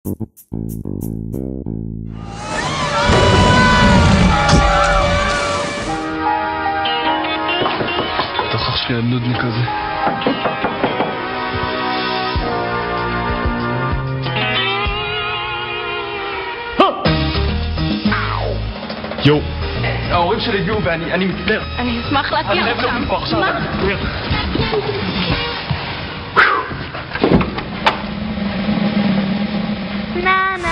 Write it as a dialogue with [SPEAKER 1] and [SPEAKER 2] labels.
[SPEAKER 1] אתה חושב שלי הנודניק הזה. יואו. ההורים שלי הגיעו ואני אני מצטער.
[SPEAKER 2] אני אשמח להכיר אותם.
[SPEAKER 1] להוביל פה עכשיו.
[SPEAKER 2] מה? banana.